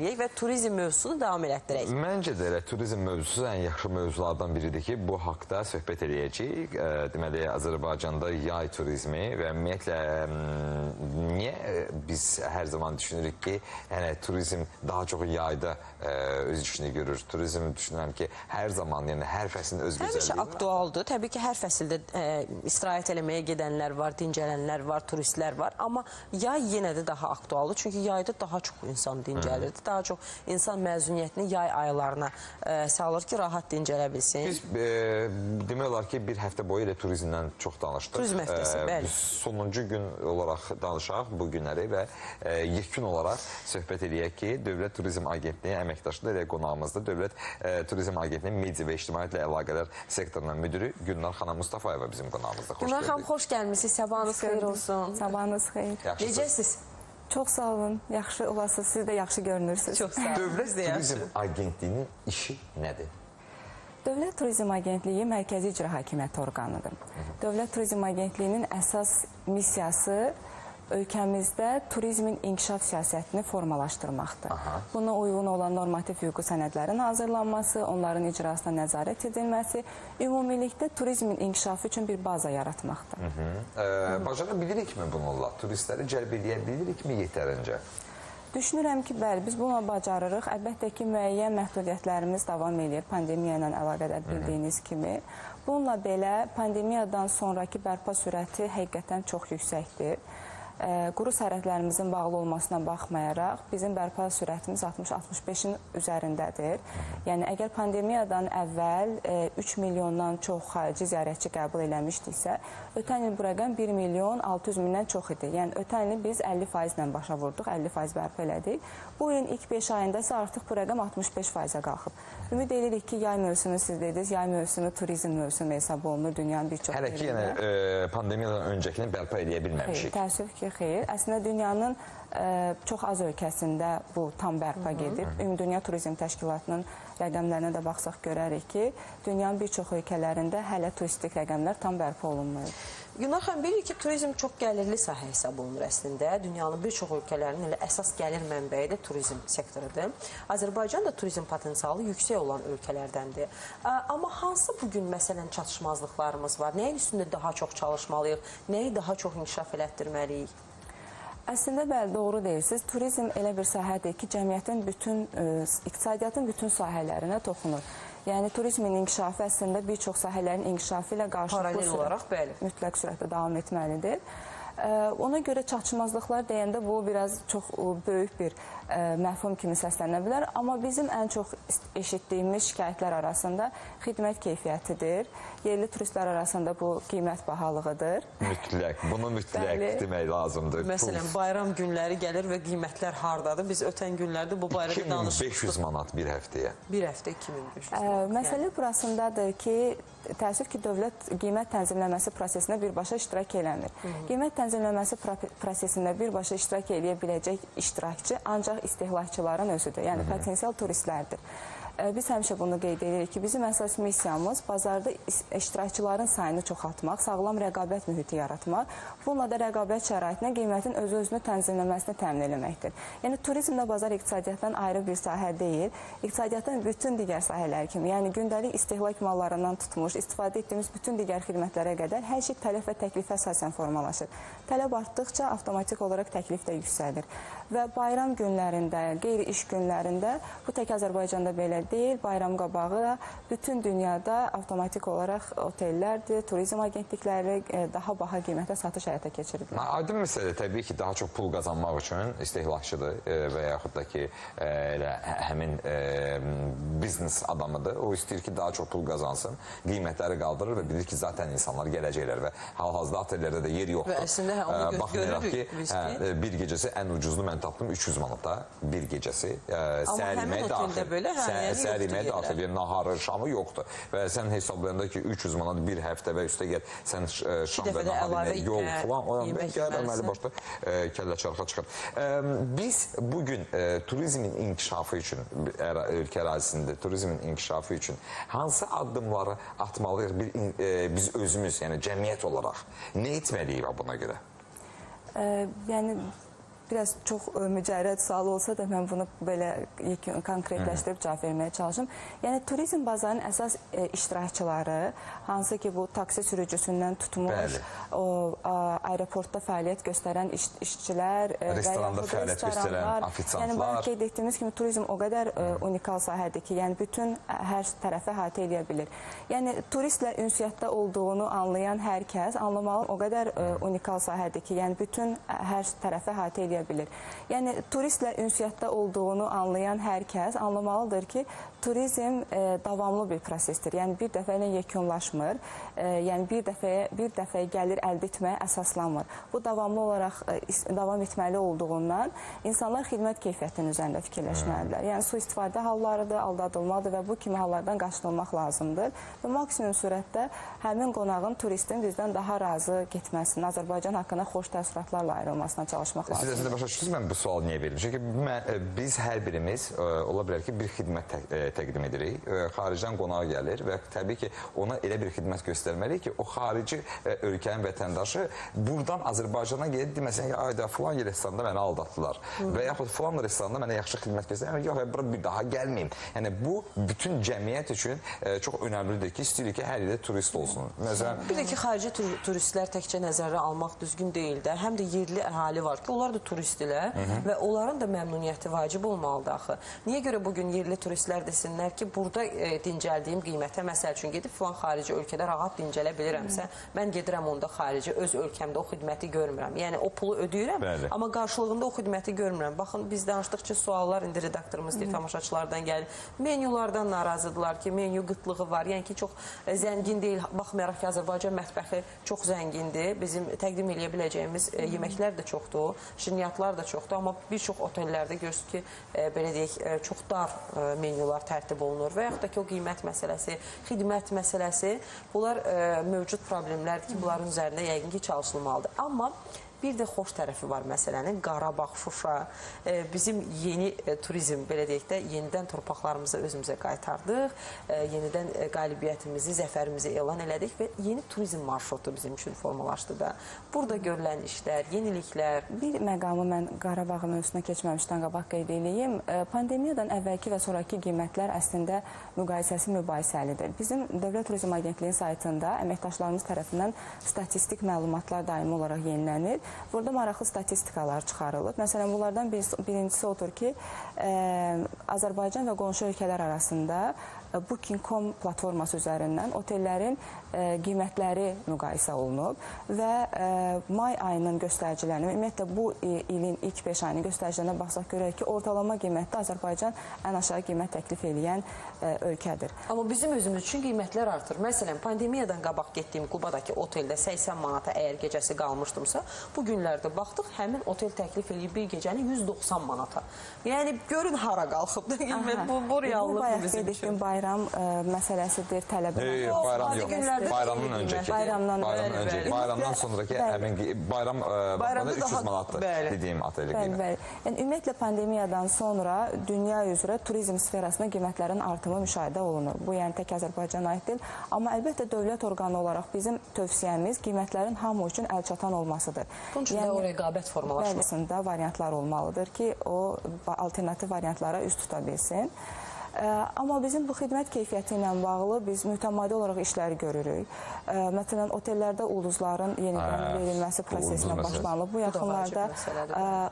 və turizm mövzusunu davam elətdirək. Məncə də elə turizm mövzusu ən yaxşı mövzulardan biridir ki, bu haqda söhbət eləyəcəyik. E, Deməli, Azərbaycanda yay turizmi və ümumiyyətlə niyə e, biz hər zaman düşünürük ki, yəni turizm daha çox yayda e, öz işini görür. Turizm düşünürəm ki, hər zaman, yəni hər fəslin öz Həmişə gözəlliyi var. aktualdır. Təbii ki, hər fəsildə e, istirahət eləməyə gedənlər var, dincələnlər var, turistlər var. Amma yay yenə də daha aktualdır. Çünki yayda daha çox insan dincəlir. Daha çox insan məzuniyyətini yay aylarına e, salır ki, rahat dincələ bilsin. Biz e, demək olar ki, bir həftə boyu elə turizmdən çox danışdıq. Turizm həftəsi, E, bəli. Sonuncu gün olaraq danışaq bu günləri və e, yekun olaraq söhbət eləyək ki, Dövlət Turizm Agentliyi əməkdaşlığı ilə qonağımızda Dövlət e, Turizm Agentliyinin media və ictimaiyyətlə əlaqələr sektorunun müdürü Gülnar xanım Mustafayeva bizim qonağımızda. Xoş Günay xanım, xoş gəlmisiniz. Sabahınız xeyir olsun. Sabahınız xeyir. Necəsiz? Çox sağ olun. Yaxşı olasınız. Siz də yaxşı görünürsünüz. Çox sağ olun. Dövlət. Turizm Agentliyinin işi nədir? Dövlət Turizm Agentliyi mərkəzi icra hakimiyyəti orqanıdır. Dövlət Turizm Agentliyinin əsas missiyası ölkəmizdə turizmin inkişaf siyasətini formalaşdırmaqdır. Buna uyğun olan normativ hüquqi sənədlərin hazırlanması, onların icrasına nəzarət edilməsi, ümumilikdə turizmin inkişafı üçün bir baza yaratmaqdır. E, bacara bilirikmi bununla? Turistləri cəlb edə bilirikmi yetərincə? Düşünürəm ki, bəli, biz bunu bacarırıq. Əlbəttə ki, müəyyən məhdudiyyətlərimiz davam edir pandemiya ilə əlaqədar bildiyiniz kimi. Bununla belə pandemiyadan sonrakı bərpa sürəti həqiqətən çox yüksəkdir. Quru sərhədlərimizin bağlı olmasına baxmayaraq bizim bərpa sürətimiz 60-65-in üzərindədir. Yəni əgər pandemiyadan əvvəl ə, 3 milyondan çox xarici ziyarətçi qəbul eləmişdiksə, ötən il bu rəqəm 1 milyon 600 mindən çox idi. Yəni ötən il biz 50% ilə başa vurduq, 50% bərpa elədik. Bu ilin ilk 5 ayında isə artıq bu rəqəm 65%-ə qalxıb. Ümid edirik ki, yay mövsümü siz dediniz, yay mövsümü turizm mövsümü hesab olunur dünyanın bir çox Hələ ki, yəni yerində. e, pandemiyadan öncəkini bərpa Xeyr, bilməmişik. təəssüf ki, xeyr. Əslində dünyanın çox az ölkəsində bu tam bərpa gedib. Ümumdünya Turizm Təşkilatının rəqəmlərinə də baxsaq görərik ki, dünyanın bir çox ölkələrində hələ turistik rəqəmlər tam bərpa olunmayıb. Günah xanım bilirik ki, turizm çox gəlirli sahə hesab olunur əslində. Dünyanın bir çox ölkələrinin elə əsas gəlir mənbəyi də turizm sektorudur. Azərbaycan da turizm potensialı yüksək olan ölkələrdəndir. Amma hansı bu gün məsələn çatışmazlıqlarımız var? Nəyin üstündə daha çox çalışmalıyıq? Nəyi daha çox inkişaf elətdirməliyik? Əslində bəli, doğru deyirsiniz. Turizm elə bir sahədir ki, cəmiyyətin bütün ə, iqtisadiyyatın bütün sahələrinə toxunur. Yəni turizmin inkişafı əslində bir çox sahələrin inkişafı ilə qarşılıqlı Paralel sürət- olaraq, bəli. mütləq sürətdə davam etməlidir. Ə, Ona görə çatışmazlıqlar deyəndə bu biraz çox böyük bir məfhum kimi səslənə bilər, amma bizim ən çox eşitdiyimiz şikayətlər arasında xidmət keyfiyyətidir. Yerli turistlər arasında bu qiymət bahalığıdır. Mütləq, bunu mütləq Bəli. demək lazımdır. Məsələn, bayram günləri gəlir və qiymətlər hardadır? Biz ötən günlərdə bu barədə danışmışdıq. 2500 manat bir həftəyə. Bir həftə 2500. Ə, Məsələ burasındadır ki, təəssüf ki, dövlət qiymət tənzimləməsi prosesində birbaşa iştirak eləmir. Qiymət tənzimləməsi pro- prosesində birbaşa iştirak eləyə biləcək iştirakçı ancaq istehlakçıların özüdür, yəni potensial turistlərdir. Biz həmişə bunu qeyd edirik ki, bizim əsas missiyamız bazarda iştirakçıların sayını çoxaltmaq, sağlam rəqabət mühiti yaratmaq, bununla da rəqabət şəraitinə qiymətin öz-özünü tənzimləməsini təmin etməkdir. Yəni turizmdə bazar iqtisadiyyatdan ayrı bir sahə deyil, iqtisadiyyatın bütün digər sahələri kimi, yəni gündəlik istehlak mallarından tutmuş, istifadə etdiyimiz bütün digər xidmətlərə qədər hər şey tələb və təklifə əsasən formalaşır. Tələb artdıqca avtomatik olaraq təklif də yüksəlir. Və bayram günlərində, qeyri-iş günlərində bu tək Azərbaycanda belə deyil, bayram qabağı bütün dünyada avtomatik olaraq otellərdir, turizm agentlikləri e, daha baha qiymətə satış həyata keçirirlər. Ma- Aydın məsələ təbii ki, daha çox pul qazanmaq üçün istehlakçıdır e, və yaxud da ki, e, elə hə- həmin biznes adamıdır. O istəyir ki, daha çox pul qazansın, qiymətləri qaldırır və bilir ki, zaten insanlar gələcəklər və hal-hazırda otellərdə də yer yoxdur. Və əslində, hə, onu gö- görürük ki, biz hə, ki- bir gecəsi ən ucuzunu mən tapdım 300 manata bir gecəsi. E, səhər həmin oteldə belə, hə, Səhər- yəni daxil. Yəni naharı, şamı yoxdur. Və sən hesablayanda ki, 300 manat bir həftə və üstə gəl sən e, şam və də nahar əlavə yeməyi yol falan. O yemək gəl əməli başda e, kəllə çarxa çıxır. E, biz bu gün e, turizmin inkişafı üçün ölkə ərazisində turizmin inkişafı üçün hansı addımları atmalıyıq bir e, biz özümüz, yəni cəmiyyət olaraq nə etməliyik buna görə? Ə, yəni biraz çox ə, mücərrəd sual olsa da mən bunu belə yekun konkretləşdirib cavab verməyə çalışım. Yəni turizm bazarının əsas ə, iştirakçıları hansı ki bu taksi sürücüsündən tutmuş, Bəli. o ə, aeroportda fəaliyyət göstərən iş, işçilər, ə, və Restoranda fəaliyyət göstərən restoranlar. ofitsiantlar. Yəni bayaq qeyd etdiyimiz kimi turizm o qədər ə, unikal sahədir ki, yəni bütün ə, hər tərəfə əhatə edə bilir. Yəni turistlə ünsiyyətdə olduğunu anlayan hər kəs anlamalı o qədər ə, unikal sahədir ki, yəni bütün ə, hər tərəfə əhatə edə bilir. Yəni turistlə ünsiyyətdə olduğunu anlayan hər kəs anlamalıdır ki, turizm ə, davamlı bir prosesdir. Yəni bir dəfə ilə yekunlaşmır. Ə, yəni bir dəfəyə bir dəfəyə gəlir əldə etməyə əsaslanmır. Bu davamlı olaraq is- davam etməli olduğundan insanlar xidmət keyfiyyətinin üzərində fikirləşməlidirlər. Yəni sui-istifadə hallarıdır, aldadılmadır və bu kimi hallardan qaçınılmaq lazımdır. Və maksimum surətdə həmin qonağın turistin bizdən daha razı getməsini, Azərbaycan haqqında xoş təəssüratlarla ayrılmasına çalışmaq Siz lazımdır. əslində başa düşdünüz mən bu sualı niyə verirəm? Çünki mən, e, biz hər birimiz e, ola bilər ki, bir xidmət tə, e, təqdim edirik. E, Xaricdən qonaq gəlir və təbii ki, ona elə bir xidmət göstərməliyik ki, o xarici e, ölkənin vətəndaşı buradan Azərbaycana gedib deməsin ki, ayda filan restoranda məni aldatdılar və yaxud filan restoranda mənə yaxşı xidmət göstərir. Yox, bura bir daha gəlməyim. Yəni bu bütün cəmiyyət üçün e, çox önəmlidir ki, istəyirik ki, hər yerdə turist olsun. Məsələn, Bir də ki, xarici tur turistlər təkcə nəzərə almaq düzgün deyil də. Həm də yerli əhali var ki, onlar da turistdirlər və onların da məmnuniyyəti vacib olmalıdır axı. Niyə görə bu gün yerli turistlər desinlər ki, burada e, dincəldiyim qiymətə məsəl üçün gedib filan xarici ölkədə rahat dincələ bilirəmsə, mən gedirəm onda xarici öz ölkəmdə o xidməti görmürəm. Yəni o pulu ödəyirəm, Bəli. amma qarşılığında o xidməti görmürəm. Baxın biz danışdıqca suallar indi redaktorumuz deyir, tamaşaçılardan gəlir. Menyulardan narazıdırlar ki, menyu qıtlığı var. Yəni ki, çox e, zəngin deyil. Baxmayaraq ki, Azərbaycan mətbəxi çox zəngindir. Bizim təqdim edə biləcəyimiz e, yeməklər də çoxdur, şirniyyatlar da çoxdur, amma bir çox otellərdə görürsüz ki, e, belə deyək, e, çox dar e, menyular tərtib olunur və yaxud da ki, o qiymət məsələsi, xidmət məsələsi, bunlar e, mövcud problemlərdir ki, bunların üzərində yəqin ki, çalışılmalıdır. Amma Bir də xoş tərəfi var məsələnin. Qarabağ, Şuşa, e, bizim yeni e, turizm, belə deyək də, yenidən torpaqlarımızı özümüzə qaytardıq, e, yenidən qalibiyyətimizi, zəfərimizi elan elədik və yeni turizm marşrutu bizim üçün formalaşdı da. Burada görülən işlər, yeniliklər, Bir məqamı mən Qarabağ mövzusuna keçməmişdən qabaq qeyd edeyim. Pandemiyadan əvvəlki və sonrakı qiymətlər əslində müqayisəsi mübahisəlidir. Bizim Dövlət Turizm Agentliyinin saytında əməkdaşlarımız tərəfindən statistik məlumatlar daimi olaraq yenilənir. Burada maraqlı statistikalar çıxarılıb. Məsələn, bunlardan birisi, birincisi odur ki, e, Azərbaycan və qonşu ölkələr arasında Booking.com platforması üzərindən otellərin e, qiymətləri müqayisə olunub və e, may ayının göstəricilərini, ümumiyyətlə bu e, ilin ilk 5 ayının göstəricilərinə baxsaq görək ki, ortalama qiymətdə Azərbaycan ən aşağı qiymət təklif edən e, ölkədir. Amma bizim özümüz üçün qiymətlər artır. Məsələn, pandemiyadan qabaq getdiyim Qubadakı oteldə 80 manata əgər gecəsi qalmışdımsa, bu günlərdə baxdıq, həmin otel təklif eləyir bir gecəni 190 manata. Yəni görün hara qalxıb da qiymət bu, bu Bu reallıq bizim üçün. etdiyim bayram ə, məsələsidir, tələbə. Yox, Yox, bayram yox. Bayramdan öncəki. Bayramdan- bayramdan Bəli, öncəki. bəli. Bayramdan sonraki Bəli. həmin qi- bayram e, Bayramda bayramda 300 daha- manatdır bəli. dediyim otelin Bəli, qiyməti. bəli. Yəni ümumiyyətlə pandemiyadan sonra dünya üzrə turizm sferasında qiymətlərin artımı müşahidə olunur. Bu yəni tək Azərbaycana aid deyil, amma əlbəttə dövlət orqanı olaraq bizim tövsiyəmiz qiymətlərin hamı üçün əlçatan olmasıdır. Bunun üçün də o rəqabət formalaşmalı. Bəlisində variantlar olmalıdır ki, o alternativ variantlara üst tuta bilsin. Amma bizim bu xidmət keyfiyyəti ilə bağlı biz mütəmadi olaraq işləri görürük. Məsələn, otellərdə ulduzların yenidən Hə, verilməsi prosesinə başlanılıb. Bu da yaxınlarda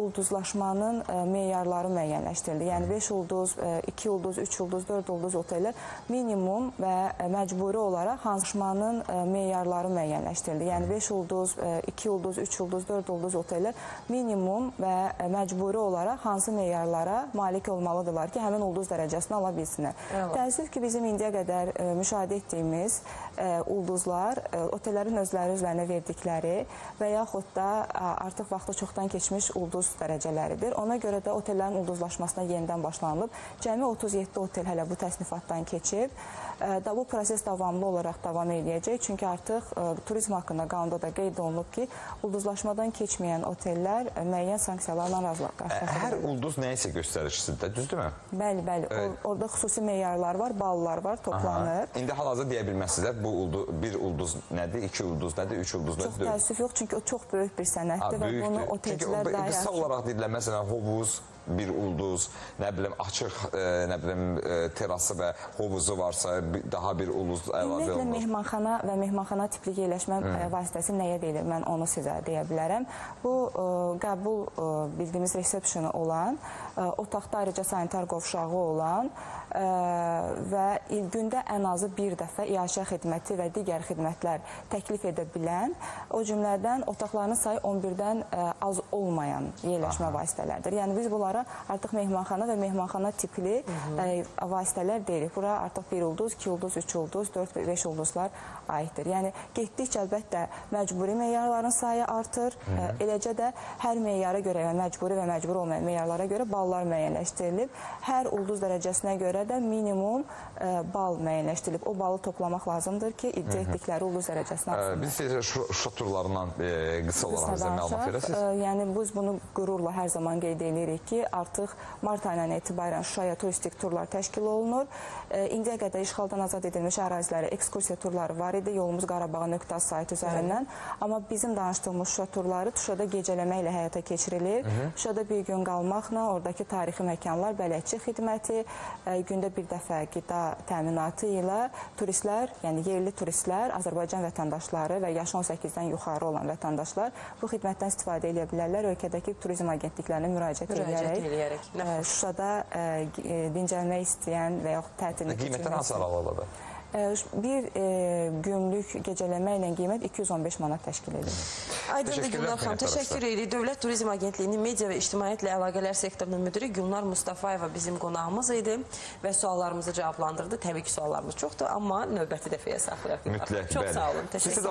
ulduzlaşmanın meyarları müəyyənləşdirildi. Yəni 5 ulduz, 2 ulduz, 3 ulduz, 4 ulduz otellər minimum və məcburi olaraq hansımanın ə, meyarları müəyyənləşdirildi. Yəni 5 ulduz, 2 ulduz, 3 ulduz, 4 ulduz otellər minimum və məcburi olaraq hansı meyarlara malik olmalıdırlar ki, həmin ulduz dərəcəsini ala bilsinlər. Əla. Təəssüf ki, bizim indiyə qədər ə, müşahidə etdiyimiz ə, ulduzlar ə, otellərin özləri üzərinə verdikləri və yaxud da ə, artıq vaxtı çoxdan keçmiş ulduz dərəcələridir. Ona görə də otellərin ulduzlaşmasına yenidən başlanılıb. Cəmi 37 otel hələ bu təsnifatdan keçib. Da bu proses davamlı olaraq davam edəcək. Çünki artıq turizm haqqında qanunda da qeyd olunub ki, ulduzlaşmadan keçməyən otellər müəyyən sanksiyalarla qarşılaşacaq. Hər ulduz nəyisə göstəricisidir düzdürmü? Bəli, bəli. O, orada xüsusi meyarlar var, ballar var, toplanır. İndi hal-hazırda deyə bilməzsiniz bu ulduz, bir ulduz nədir, iki ulduz nədir, üç ulduz Çox nədir? təəssüf yox, çünki o çox böyük bir sənətdir və bunu böyükdür. Çünki o, otelçilər daha qısa yaxşı olaraq deyirlər, məsələn, hovuz, bir ulduz, nə bilim açıq, e, nə bilim e, terası və hovuzu varsa daha bir ulduz əlavə Ümumiyyətlə olunur. mehmanxana və mehmanxana tipli yerləşmə ə, vasitəsi nəyə deyilir? Mən onu sizə deyə bilərəm. Bu ə, qəbul ə, bildiyimiz resepsionu olan, ə, otaqda ayrıca sanitar qovşağı olan ə, və gündə ən azı bir dəfə iaşə xidməti və digər xidmətlər təklif edə bilən, o cümlədən otaqların sayı 11-dən ə, az olmayan yerləşmə vasitələridir. Yəni biz bunlara artıq mehmanxana və mehmanxana tipli ə, vasitələr deyirik. Bura artıq bir ulduz, 2 ulduz, 3 ulduz, 4 və 5 ulduzlar aiddir. Yəni getdikcə əlbəttə məcburi meyarların sayı artır. Ə, Eləcə də hər meyara görə və məcburi və məcburi olmayan meyarlara görə ballar müəyyənləşdirilib. Hər ulduz dərəcəsinə görə də minimum ə, bal müəyyənləşdirilib. O balı toplamaq lazımdır ki, iddia etdikləri ulduz dərəcəsinə E, Biz sizə Şuşa turlarından e, qısa olaraq bizə məlumat verəsiniz. Yəni biz bunu qürurla hər zaman qeyd edirik ki, artıq mart ayından etibarən Şuşaya turistik turlar təşkil olunur. İndiyə qədər işğaldan azad edilmiş ərazilərə ekskursiya turları var idi. Yolumuz Qarabağa nöqtə sayt üzərindən. Amma bizim danışdığımız Şuşa turları Şuşada gecələməklə həyata keçirilir. Şuşada bir gün qalmaqla oradakı tarixi məkanlar, bələdçi xidməti, gündə bir dəfə qida təminatı ilə turistlər, yəni yerli turistlər, Azərbaycan vətəndaşları və yaşı 18-dən yuxarı olan vətəndaşlar bu xidmətdən istifadə edə bilərlər. Ölkədəki turizm agentliklərinə müraciət, Müraciət edərək, eləyərək. Nə ə, Şuşada g- ə, dincəlmək istəyən və yaxud tətilini aralıqdadır? Ə, ş- Bir ə, günlük gecələməklə qiymət 215 manat təşkil edir. Aydındır Təşəkkürlər Gülnar xanım, təşəkkür edirik. Dövlət Turizm Agentliyinin media və ictimaiyyətlə əlaqələr sektorunun müdiri Gülnar Mustafayeva bizim qonağımız idi və suallarımızı cavablandırdı. Təbii ki, suallarımız çoxdur, amma növbəti dəfəyə saxlayaq. Mütləq, Çox bəli. sağ olun, təşəkkür edin.